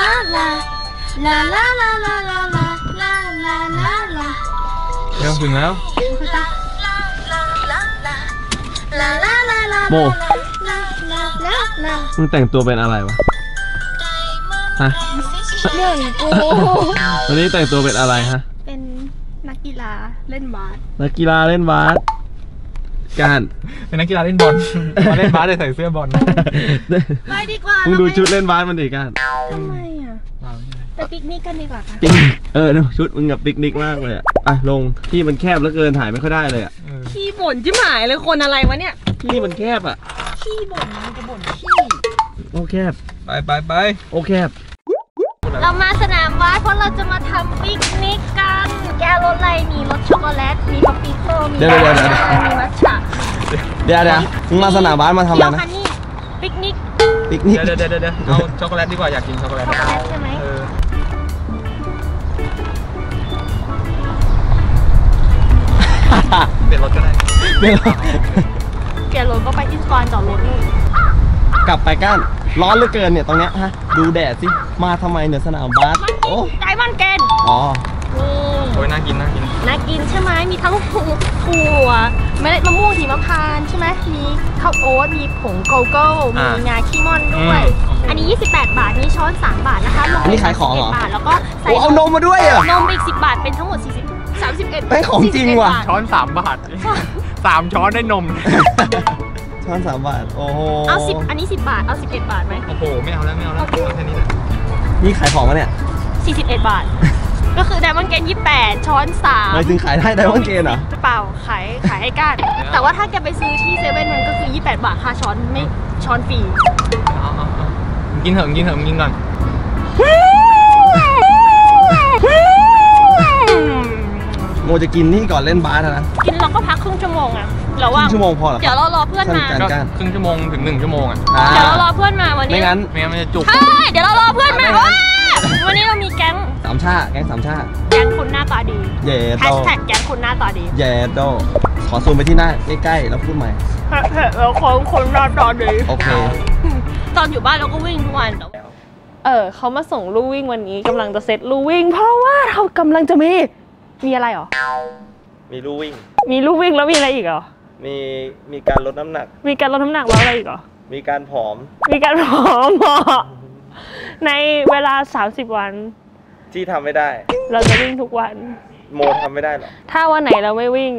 ลาลาลาลาลาลาลาลาลาลาลาลาเร็วถึงแล้วลาลาลาลาโมลาลาลาลามึงแต่งตัวเป็นอะไรวะฮะเรื่องกูวันนี้แต่งตัวเป็นอะไรฮะ เป็นนักกีฬาเล่นบาสนักกีฬาเล่นบาสการเป็นนักกีฬาเล่นบอลมาเล่นบาสเลยใส่เสื้อบอลไปดีกว่ามึงดูชุดเล่นบาสมันดิการทำไม อะไปปิกนิกกันดีกว่าค่ะจริงเออดูชุดมึงกับปิกนิกมากเลยอะอะลงที่มันแคบแล้วเกินถ่ายไม่ค่อยได้เลยอะขี้บ่นจิ้มหายเลยคนอะไรวะเนี่ยที่มันแคบอะขี้บ่นมันจะบ่นขี้โอ้แคบไปไปไปโอ้แคบเรามาสนามบาสเพราะเราจะมาทำปิกนิกกันแกรถอะไรมีรสช็อกโกแลตมีท็อปปี้โคมีเดี๋ยวเดี๋ยวเดี๋ยวมีมัทฉะเดี๋ยวเดี๋ยวมึงมาสนามบาสมาทำอะไรเดี๋ยวนะค่ะนี่ปิกนิก ปิกนิก เดี๋ยวเดี๋ยวเดี๋ยวเดี๋ยวเอาช็อกโกแลตดีกว่าอยากกินช็อกโกแลตช็อกโกแลตใช่ไหม เออเปลี่ยนรถก็ได้เดี๋ยวเปลี่ยนรถก็ไปอินสปอนจอดรถนู่นกลับไปก้านร้อนเหลือเกินเนี่ยตรงเนี้ยฮะ ดูแดดสิ มาทำไมเนี่ยสนามบาสโอ้ไดมอนด์เกนอ๋อนี่ โอ้ยน่ากินน่ากินน่ากินใช่ไหมมีทั้งถั่วเมล็ดมะม่วงหิมพานต์ใช่ไหมมีข้าวโอ๊ตมีผงโกโก้มีงาขี้ม่อนด้วย อันนี้ 28 บาทนี่ช้อน 3 บาทนะคะรวมอันนี้ขายของเหรอบาทแล้วก็ใส่โอ้เอานมมาด้วยอะนมไปอีก10 บาทเป็นทั้งหมด 40 31แม่งของจริงว่ะ41บาทช้อนสามบาทสามช้อนได้นมช้อนสามบาท โอ้โหเอา10อันนี้ 10 บาท เอา 11 บาทไหมโอ้โห ไม่เอาแล้ว ไม่เอาแล้วเอาแค่นี้แหละนี่ขายของมาเนี่ย 41 บาท ก็คือ Diamond Grains 28ช้อนหมายถึงขายได้ Diamond Grains เหรอ3เปล่าขายขายให้ก้านแต่ว่าถ้าแกไปซื้อที่เซเว่นมันก็คือ 28 บาทค่าช้อนไม่ช้อนฟรีเอาเอาเอากินเถอะกินเถอะกินก่อนโมจะกินนี่ก่อนเล่นบาสอะนะ กินแล้วก็พักครึ่งชั่วโมงอะระหว่างครึ่งชั่วโมงพอเหรอเดี๋ยวเรารอเพื่อนมาสั้นก็กันครึ่งชั่วโมงถึงหนึ่งชั่วโมงอะอ่าเดี๋ยวเรารอเพื่อนมาวันนี้ ไม่งั้นไม่งั้นมันจะจุกเฮ้ยเดี๋ยวเรารอเพื่อนมาไม่งั้น ว้าวันนี้เรามีแก๊งสามชาแก๊งสามชาแก๊งคนหน้าตาดีเย่แฮโตชแท็กแก๊งคนหน้าตาดีเย่โตขอซูมไปที่หน้าใกล้ๆแล้วพูดใหม่เราคนคนหน้าตาดีโอเค ตอนอยู่บ้านเราก็วิ่งทุกวันแต่ว่าเออเขามาส่งลู่วิ่งวันนี้กำลังจะเซตลู่วิ่ง เพราะว่าเรากำลังจะมี มีอะไรหรอ มีลู่วิ่ง มีลู่วิ่งแล้วมีอะไรอีกเหรอ มีมีการลดน้ำหนัก มีการลดน้ำหนักแล้วอะไรอีกเหรอ มีการผอม มีการผอมเหรอ ในเวลา 30 วัน ที่ทำไม่ได้ เราจะวิ่งทุกวัน โมทำไม่ได้หรอถ้าวันไหนเราไม่วิ่ง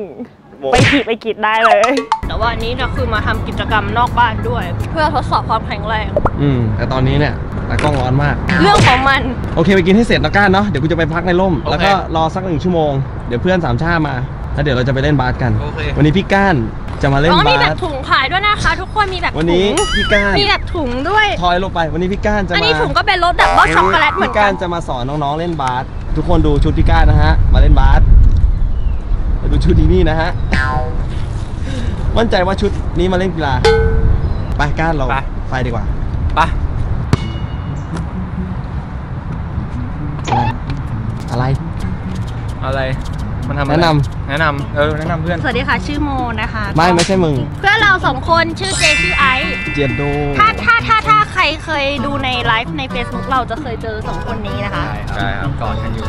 โมไปขีดไปกีดได้เลย แต่ว่าอันนี้เราคือมาทำกิจกรรมนอกบ้านด้วย เพื่อทดสอบความแข็งแรง อืม แต่ตอนนี้เนี่ยตากล้องร้อนมาก เรื่องของมัน โอเค ไปกินให้เสร็จแล้วกันเนาะ เดี๋ยวกูจะไปพักในร่ม แล้วก็รอสักหนึ่งชั่วโมง เดี๋ยวเพื่อนสามชาติมา แล้วเดี๋ยวเราจะไปเล่นบาสกัน โอเค วันนี้พี่ก้าน จะมาเล่นอ๋อมีบาแบบส ถุงขายด้วยนะคะ ทุกคนมีแบบวันถุนี้งพี่ก้าน มีแบบถุงด้วย ทอยลงไปวันนี้พี่ก้านจะอันมานี้ถุงก็เป็นรส double chocolate เหมือนพี่กัก้านนจะมาสอนน้องๆเล่นบาสทุกคนดูชุดพี่ก้านนะฮะ มาเล่นบาสมาดูชุดดีนี่นะฮะ มั่นใจว่าชุดนี้มาเล่นกีฬาไปก้านเราไป ไปดีกว่า ไปอะไร อะไร มันทำอะไรแนะนแนะนำเออแนะนำเพื่อน สวัสดีค่ะ ชื่อโมนะคะไม่ไม่ใช่มึง เพื่อนเราสองคนชื่อเจชื่อไอซ์เจียนโดถ้าถ้าถ้าถ้าใครเคยดูในไลฟ์ใน Facebook เราจะเคยเจอสองคนนี้นะคะ ใช่ครับกอดกันอยู่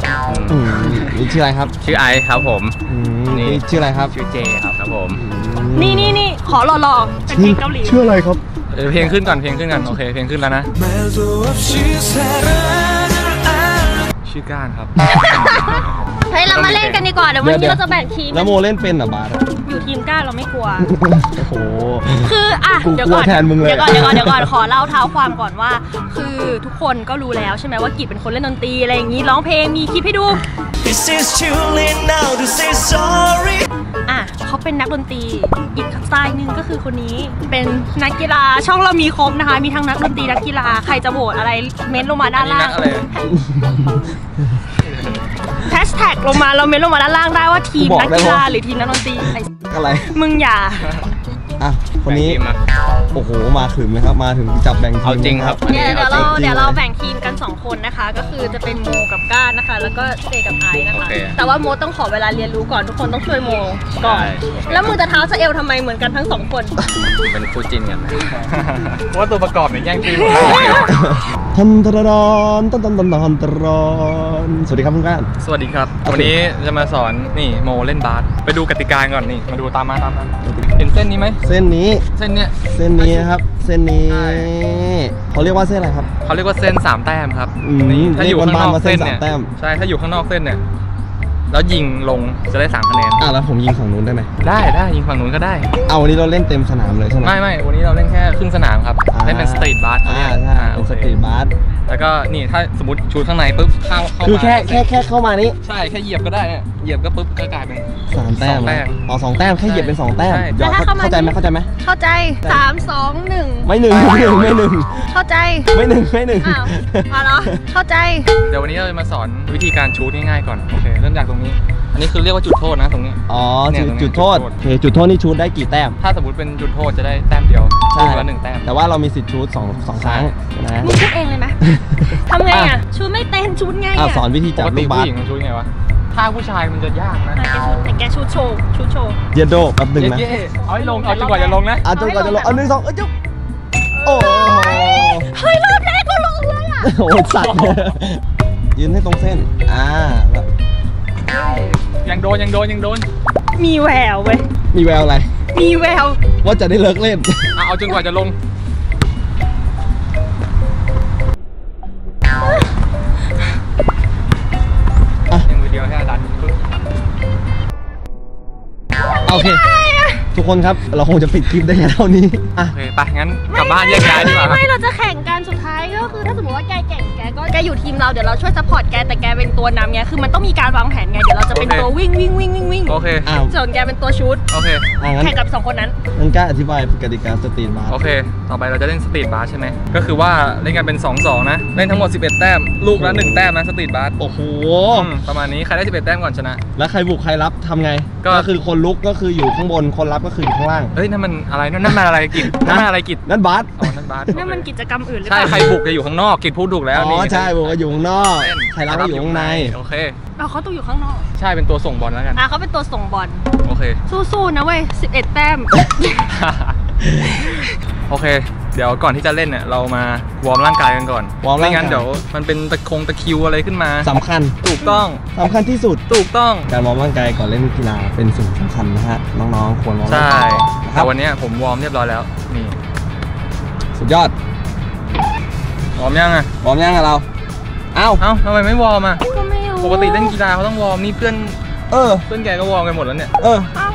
อืมนี่ชื่ออะไรครับชื่อไอซ์ครับผม อืมนี่ นี่ชื่ออะไรครับชื่อเจครับครับผมนี่นี่นี่ขอหล่อๆเป็นเพลงเกาหลี ชื่ออะไรครับ เออเพลงขึ้นก่อนเพลงขึ้นก่อนโอเคเพลงขึ้นแล้วนะชื่อก้านครับ เฮ้ยเรามาเล่นกันดีกว่าเดี๋ยววันเดี๋นี้ยวเราจะแบ่งทีมแล้วโมเล่นเป็นเหรอบาสอะอยู่ทีมก้าเราไม่กลัว โอ้โห คืออะกูเดี๋ยวกลัก่วอนแทนมึงเลยเดี๋ยวก่อนเดี๋ยวก่อนเดี๋ยวก่อนขอเล่าเท้าความก่อนว่า คือทุกคนก็รู้แล้วใช่ไหมว่ากิจเป็นคนเล่นดนตรีอะไรอย่างนี้ร้องเพลงมีคลิปให้ดู This is too late now to say sorry อะเขาเป็นนักดนตรีอีกสไตล์หนึ่งก็คือคนนี้เป็นนักกีฬาช่องเรามีครบนะคะ มีทั้งนักดนตรีนักกีฬาใครจะโหวตอะไรเม้นต์ลงมาด้านล่างอันนี้นั กอะไรแฮชแท็กลงมาเราเม้นต์ลงมาด้านล่างได้ว่าทีมกูบอกนักได้กีฬาว่าหรือทีมนักดนตรีไอ้อะไร มึงอย่าอะคนนี้แบ่งทีมมาโอ้โหมาถึงนะครับมาถึงจับแบ่งทีมเอาจริงครับนะเดี๋ยวเดี๋ยวเราจริงๆเดี๋ยวเราแบ่งทีมกัน 2 คนนะคะ ก็คือจะเป็นโมกับก้านนะคะ แล้วก็เจกับไอซ์นะคะโอเคแต่ว่าโมต้องขอเวลาเรียนรู้ก่อนทุกคนต้องช่วยโมก่อนใช่แล้วมึงจะเท้าจะเอวทำไมเหมือนกันทั้งสองคนเป็นคู่จิ้นกันนะว่าตัวประกอบเนี่ยแย่งซีนหมดเลย ทันทรอนตันตันตันตันตรอนสวัสดีครับเพื่อนสวัสดีครับโอเควันนี้จะมาสอนนี่โมเล่นบาสไปดูกติกาก่อนนี่ มาดูตามมาตามมาเห็นเส้นนี้ไหมๆเส้นนี้เส้นเนี้ยเส้นนี้นะครับ เส้นนี้ใช่เขาเรียกว่าเส้นอะไรครับเขาเรียกว่าเส้นสามแต้มครับอืมนี่ถ้าอยู่ข้างนอกเรียกว่าเส้นเนี่ยสามแต้มใช่ถ้าอยู่ข้างนอกเส้นเนี่ย แล้วยิงลงจะได้สามคะแนนอะแล้วผมยิงฝั่งนู้นได้ไหมได้ได้ยิงฝั่งนู้นก็ได้ เอาวันนี้เราเล่นเต็มสนามเลยใช่ไหมไม่ไม่วันนี้เราเล่นแค่ครึ่งสนามครับอ่าเล่นเป็นสตรีทบาสอ่าเนี่ยใช่อ่าเป็นโอสเคตรีทบาสแล้วก็นี่ถ้าสมมติชูดข้างในปุ๊บเข้าเข้าคือมาแค่แค่แค่เข้ามานี้ใช่แค่เหยียบก็ได้เนี่ยเหยียบก็ปุ๊บก็กลายเป็นสามแต้มสองแต้มอ๋อสองแต้มแค่เหยียบเป็นสองแต้มใช่เดี๋ยวแล้วถ้าเข้ามาเข้าใจไหมเข้าใจไหมเข้าใจสามสองหนึ่งไม่หนึ่งไม่หนึ่งไม่หนึ่งเข้าใจไม่หนึ่งไม่หนึ่งอ้าวมาเหรอเข้าใจ เดี๋ยววันนี้เราจะมาสอนวิธีการชูดง่ายๆก่อนโอเคเริ่มจากตรงนี้ อันนี้คือเรียกว่าจุดโทษนะตรงนี้ อ๋อเนี่ยจุดตรงนี้จุดโทษจุดโทษ โอเคจุดโทษนี่ชูดได้กี่แต้ม ถ้าสมมติเป็นจุดโทษจะได้แต้มเดียวใช่ ลูกละหนึ่งแต้ม แต่ว่าเรามีสิทธิ์ชูดสองสองครั้งนะมึงพูดเองเลยไหมทำไงอะ ชูไม่เต้นชูไงอะอะสอนวิธีปจับกลูติกบาผู้สหญิงมันชูดไงวะ ถ้าผู้ชายมันจะยากนะอะแกชูแต่แกชูโชว์ชูโชว์ เยโดแป๊บหนึ่งนะเย้ๆเอาให้ลง เอาจนกว่าจะลงนะ อะจนกว่าจะลงเอาหนึ่งสองเอ้ยจุ๊บโอ้โหเฮ้ย รอบแรกก็ลงเลยอะ โอ้ยสัตว์ยืนให้ตรงเส้น อ่าแล้ว ยังโดนยังโดนยังโดนมีแววเว้ยมีแววอะไร มีแววว่าจะได้เลิกเล่นอะเอาจนกว่าจะลงยังมือเดียวแค่ดันปึ๊บ โอเค ทุกคนครับ เราคงจะปิดคลิปได้แค่เท่านี้อะ โอเคไปงั้นกลับบ้านแยกย้ายดีกว่าครับ ไม่เราจะแข่งกันสุดท้ายก็คือถ้าสมมติว่าแกแก่งแกก็แกอยู่ทีมเราเดี๋ยวเราช่วย support แกแต่แกเป็นตัวนำไงคือมันต้องมีการวางแผนไงเดี๋ยวเราจะเป็นตัววิ่งวิ่งวิ่งวิ่งวิ่งโอเค อ้าวส่วนแกเป็นตัว shoot โอเค อะงั้นแข่งกับสองคนนั้น งั้นกล้าอธิบายกติกา street บาสโอเค ต่อไปเราจะเล่น street บาสใช่ไหม ก็คือว่าเล่นกันเป็น 2-2 นะ เล่นทั้งหมด 11 แต้ม ลูกละ 1 แต้มนะ street บาสโอ้โห อืมประมาณนี้ ใครได้ 11 แต้มก่อนชนะ แล้วใครบุกใครรับทำไง ก็ ก็คือคนลุกก็คืออยู่ข้างบนคนรับก็คืออยู่ข้างล่าง เฮ้ยนั่นมันอะไรนั่นนั่นมันอะไรกิจนั่นมันอะไรกิจนั่นบาสอ๋อนั่นบาสนั่นมันกิจกรรมอื่นหรือเปใช่ล่าใครบุกจะอยู่ข้างนอกกิจพูดถูกแล้วอ๋นี่อใช่บุกก็อยู่ข้างนอกเล่นใครรับก็อยู่ข้างใน โอเค เอาเขาต้องอยู่ข้างนอก ใช่เป็นตัวส่งบอลแล้วกันอะเขาเป็นตัวส่งบอล โอเค สู้ๆนะเว้ย 11 แต้ม โอเค เดี๋ยวก่อนที่จะเล่นเนี่ยเรามาwarm ร่างกายกันก่อน warm ร่างกาย ไม่งั้นเดี๋ยวมันเป็นตะคงตะคริวอะไรขึ้นมา สำคัญถูกต้องสำคัญที่สุด ถูกต้อง การ warm ร่างกายก่อนเล่นกีฬาเป็นสิ่งสำคัญนะฮะน้องๆควร warm ใช่ร่างกายก่อนนะครับแต่วันเนี้ยผม warm เรียบร้อยแล้วนี่สุดยอด warm ยังอะ warm ยังอะเราเอ้าเอ้าทำไมไม่ warm อะก็ไม่รู้ปกติเล่นกีฬาเขาต้อง warm นี่เพื่อนเออเพื่อนแกก็ warm กันหมดแล้วเนี่ยเออ เอา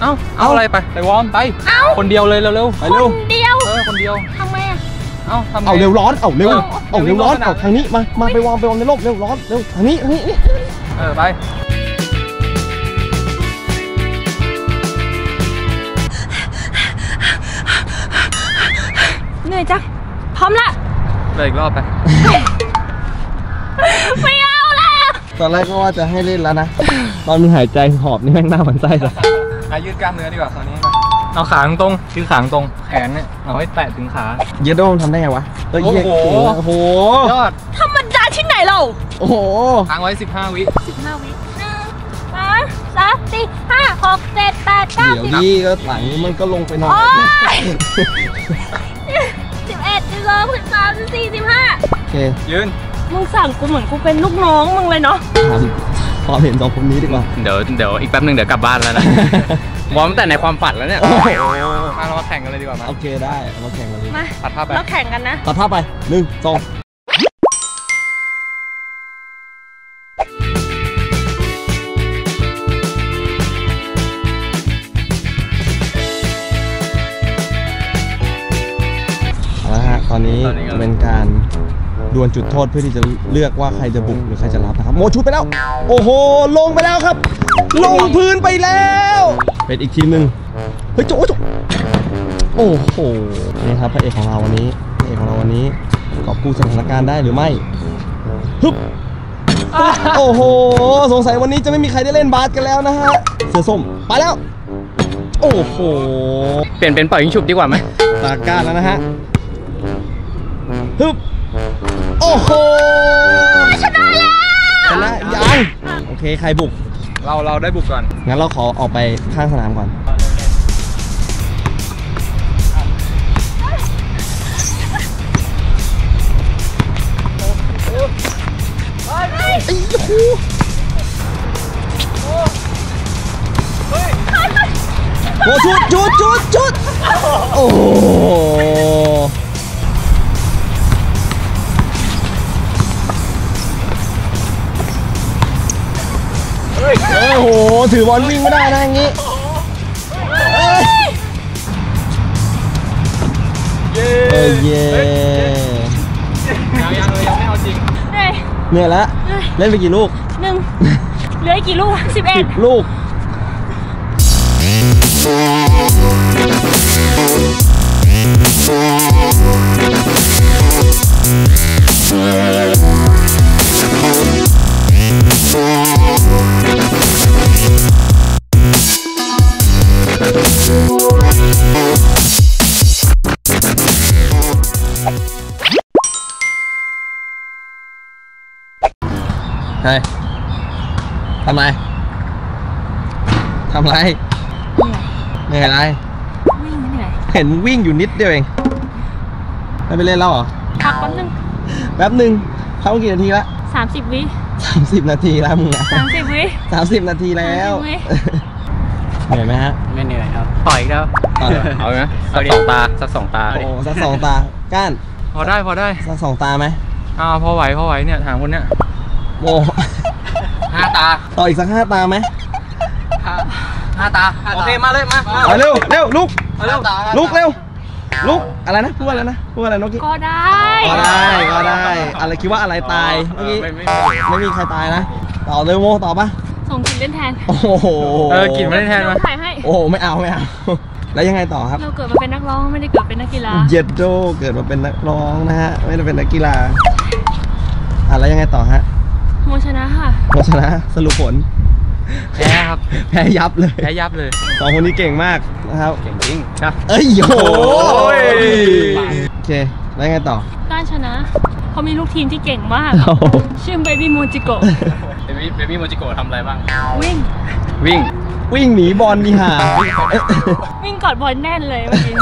เอาเอ้าเอาเอ้าอะไรไปไป warm ไปเอ้าคนเดียวเลยเร็วไปเร็วคนเดียวๆเออคนเดียวทำไมอะเอ้าทำไงเอาเร็วร้อนเอาเร็วเออเอาเร็วร้อนเร็วร้อนเอาทางนี้มามาไปวอร์มไปวอร์มในร่มเร็วร้อนเร็วทางนี้ทางนี้นี่เออไปเหนื่อยจังพร้อมละเลยอีกรอบไปไม่เอาแล้วตอนแรกก็ว่าจะให้เล่นแล้วนะ ตอนมึงหายใจหอบนี่แม่งหน้าหมันไส้เลย อะยืดกล้ามเนื้อดีกว่าตอนนี้มาเอาขาตรงๆยืดขาตรงๆแขนเนี่ยเอาให้แตะถึงขาเยโดมทำได้ไงวะเอ้ยโอ้โหเหี้ยโอ้โหยอดธรรมดาที่ไหนเรา โอ้โหค้างไว้ 15 วิ15 วิหนึ่งสองสามสี่ห้าหกเจ็ดแปดเก้าเดี๋ยวสิบนี่ก็หลังมันก็ลงไปนอนโอ๊ยสิบเอ็ดสิบสองสิบสามสิบสี่สิบห้าโอเคยืนมึงสั่งกูเหมือนกูเป็นลูกน้องมึงเลยเนาะถาม ความเห็นสองคนนี้ดีกว่าเดี๋ยวเดี๋ยวอีกแป๊บหนึงเดี๋ยวกลับบ้านแล้วนะวอร์มแต่ในความฝันแล้วเนี่ยโอ้โหมาเรามาแข่งกันเลยดีกว่ามาโอเคได้เอามาแข่งกันเลยมาตัดภาพไปแล้วแข่งกันนะตัดภาพไปหนึ่งสองเอาละฮะตอนนี้ตอนนี้ก็เป็นการ ดวลจุดโทษเพื่อที่จะเลือกว่าใครจะบุกหรือใครจะรับนะครับโมชุดไปแล้ว โอ้โห ลงไปแล้วครับ ลงพื้นไปแล้ว เป็นอีกทีมหนึ่งเฮ้ยโจโจโอ้โหนี่ครับพระเอกของเราวันนี้พระเอกของเราวันนี้กอบกู้สถานการณ์ได้หรือไม่ฮึบโอ้โห สงสัยวันนี้จะไม่มีใครได้เล่นบาสกันแล้วนะฮะ เสือส้มไปแล้ว โอ้โห เปลี่ยนเป็นปล่อยยิงฉุบดีกว่าไหมตากก้าแล้วนะฮะฮึบ โอ้โหชนะแล้วชนะยังโอเคใครบุก เราเราได้บุกก่อน งั้นเราขอออกไปข้างสนามก่อน ไอ้โหโอ้ชุดชุดชุดชุดโอ้ อบอลวิ่งไม่ได้นะอย่างงี้เอ้ยเอ้ยเย่ยังยังเลยยังไม่เอาจริงเฮ้ยเหนื่อยแล้วเล่นไปกี่ลูกหนึ่งเหลืออีกกี่ลูกสิบเอ็สิดบลูก เฮ้ยทำไรทำไรเหนื่อยอะไร วิ่งเหนื่อยเห็นวิ่งอยู่นิดเดียวเอง ไม่ไปเล่นแล้วเหรอพักแป๊บนึงแป๊บหนึ่งเข้ามากี่นาทีละสามสิบวิสามสิบนาทีแล้วมึงอะสามสิบวิสามสิบนาทีแล้ว30วิเหนื่อยไหมฮะไม่เหนื่อยครับต่อยอีกแล้วเอาเหรอเอาไหมเอาสักดิสองตาสักสองตาโอ้สักสองตาก้านพอได้พอได้สักสองตาไหมอ้าวพอไหวพอไหวเนี่ยถามคนเนี้ยโมห้าตาต่ออีกสักห้าตาไหมห้าตาโอเคมาเลยมามาเอาเร็วเร็วลุกเอาเร็วลุกเร็วลุกอะไรนะพูดว่าอะไรนะพูดว่าอะไรนกกี้ก็ได้ก็ได้ก็ได้อะไรคิดว่าอะไรตายเมื่อกี้ไม่ไม่ไม่มีใครตายนะต่อเลยโมต่อปะส่งกินเล่นแทนโอ้โหเออกินไม่ได้แทนมาถ่ายให้โอ้โหไม่เอาไม่เอาแล้วยังไงต่อครับ เราเกิดมาเป็นนักร้องไม่ได้เกิดเป็นนักกีฬาเย็ดโดเกิดมาเป็นนักร้องนะฮะไม่ได้เป็นนักกีฬาอะแล้วยังไงต่อฮะ โมชนะค่ะ โมชนะสรุปผล แพ้ครับ แพ้ยับเลย แพ้ยับเลย สองคนนี้เก่งมากนะครับ เก่งจริงนะเอ้ยโหโอ้ยโอเค แล้วยังไงต่อ การชนะเขามีลูกทีมที่เก่งมากโอ้โหชื่อเบบี้โมจิโกะเบบี้เบบี้โมจิโกะทำอะไรบ้าง วิ่ง วิ่ง วิ่งหนีบอลนี่ห่าวิ่งกอดบอลแน่นเลยเมื่อกี้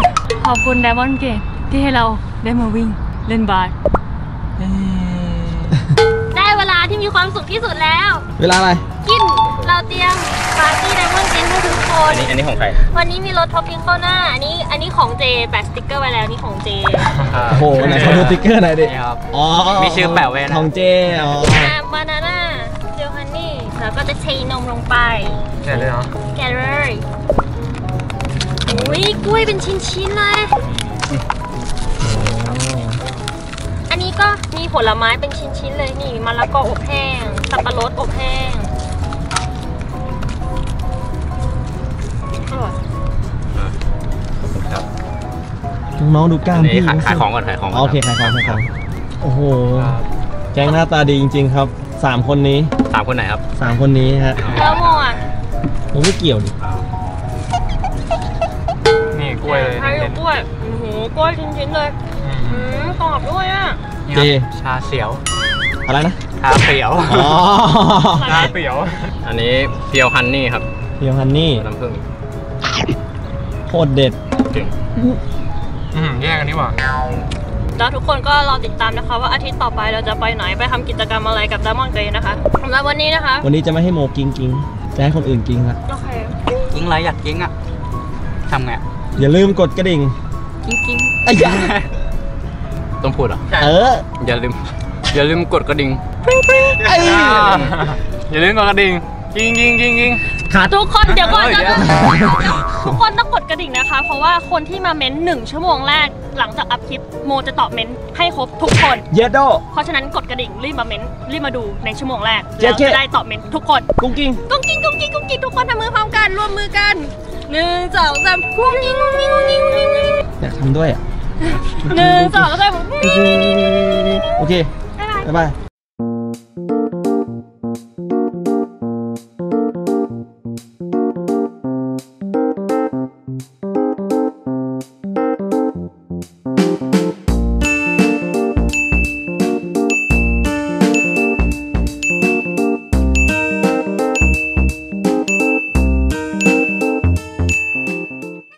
ขอบคุณ Diamond Grains ที่ให้เราได้มาวิ่งเล่นบาส มีความสุขที่สุดแล้ว เวลาอะไร กินเราเตรียมปาร์ตี้ Dia mond Grains ให้ทุกคน อันนี้อันนี้ของใครวันนี้มีรถท็อปปิ้งเข้าหน้า อันนี้อันนี้ของเจแปะสติ๊กเกอร์ไว้แล้วนี่ของเจโอ้โหไหนขอดูติ๊กเกอร์หน่อยดินี่ครับ อ๋อมีชื่อแปะไว้นะ ของเจอ๋อบานาน่าเจลฮันนี่แล้วก็จะเทนมลงไปแค่เลยเหรอแกะเลยอุ้ยกล้วยเป็นชิ้นๆเลยอั นนี้ก็มีผลไม้เป็นชิ้นๆเลยนี่มะละกออบแห้ง สับปะรดอบแห้งอร่อยน้องๆดูกล้ามอันนี้พี่ขายสิขายของก่อนขายของก่โอเคขายของขายของโอ้โหแก๊งหน้าตาดีจริง ๆ ครับสามคนนี้สามคนไหนครับสามคนนี้ฮะแล้วโมอะผมไม่เกี่ยวดินี่กล้วยเลยใช่เน้นกล้วยโอ้โหกล้วยชิ้นๆเลยๆอืมกรอบด้วยอะ นี่เจครับ ชาเขียว อะไรนะ ชาเขียวอ๋อหน้าเตี๋ยว อันนี้เพียวฮันนี่ครับเพียวฮันนี่น้ำผึ้งโคตรเด็ดเก่งอืมแยกกันดีกว่าแล้วทุกคนก็รอติดตามนะคะ ว่าอาทิตย์ต่อไปเราจะไปไหนไปทำกิจกรรมอะไรกับ Diamond Grains นะคะสำหรับวันนี้นะคะ วันนี้จะไม่ให้โมกิงกิงจะให้คนอื่นกิงละโอเคกิ้งไรอยากกิ้งอะทำไงอย่าลืมกดกระดิ่งกิ้งกิ้งไอ้ยา ต้องพูดเหรอ เออ อย่าลืม อย่าลืมกดกระดิ่งไอ้อย่าลืมกดกระดิ่งยิงยิงยิงยิงขาดทุกคนเดี๋ยวก่อนเอ้ยเดี๋ยวก่อนเดี๋ยวทุกคนต้องกดกระดิ่งนะคะ เพราะว่าคนที่มาเม้นหนึ่งชั่วโมงแรกหลังจาก up คลิปโมจะตอบเม้นให้ครบทุกคนเยดโดเพราะฉะนั้นกดกระดิ่งรีบมาเม้นรีบมาดูในชั่วโมงแรกเจ๊แล้วเจ๊จะได้ตอบเม้นทุกคนกุ้งกิ้งกุ้งกิ้งกุ้งกิ้งกุ้งกิ้งทุกคนทำมือพร้อมกันร่วมมือกันหนึ่งสองสามกุ้งกิ้งกุ้งกิ้งกุ้งกิ้งกุ้งกิ้งอยากทำด้วยอะ หนึ่งสองสามโอเค บ๊ายบายบ๊ายบาย